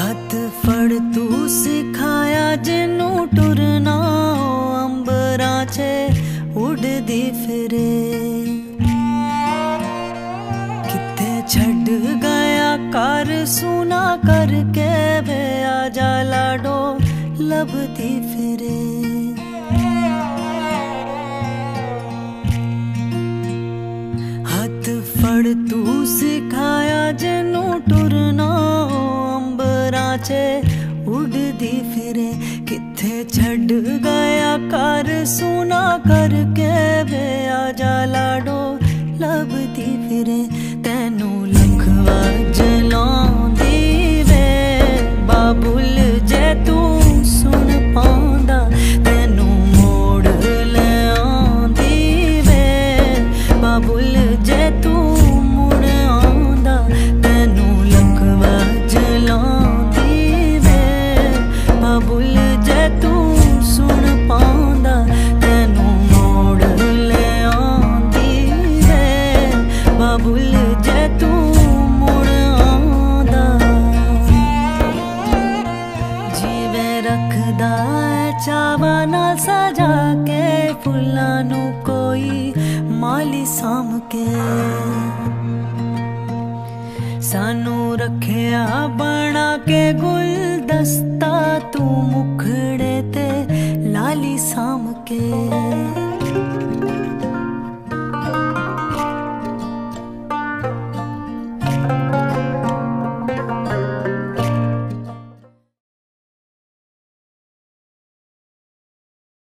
ਹੱਥ ਫੜ ਤੂੰ ਸਿਖਾਇਆ ਜਿੰਨੂੰ ਟੁਰਨਾ ਅੰਬਰਾਂ 'ਚ ਉੜਦੀ ਫਿਰੇ। ਕਿੱਥੇ ਛੱਡ ਗਿਆ ਕਰ ਸੁਨਾ ਕਰਕੇ ਵੇ ਆ ਜਾ ਲਾਡੋ, ਲੱਭਦੀ ਫਿਰੇ। ਹੱਥ ਤੂੰ ਸਿਖਾਇਆ ਜਨੂੰ ਟੁਰਨਾ, ਅੰਬਰਾਂ 'ਚ ਉੱਡਦੀ ਫਿਰੇ। ਕਿੱਥੇ ਛੱਡ ਗਿਆ ਕਰ ਸੁਨਾ ਕਰਕੇ ਵੇ। ਰੱਖਦਾ ਹੈ ਚਾਵਾਂ ਨਾਲ ਸਜਾ ਕੇ ਫੁੱਲਾਂ ਨੂੰ ਕੋਈ ਮਾਲੀ ਸਾਂਭ ਕੇ। ਸਾਨੂੰ ਰੱਖਿਆ ਬਣਾ ਕੇ ਗੁਲਦਸਤਾ ਤੂੰ ਮੁਖੜੇ ਤੇ ਲਾਲੀ ਸਾਮ ਕੇ।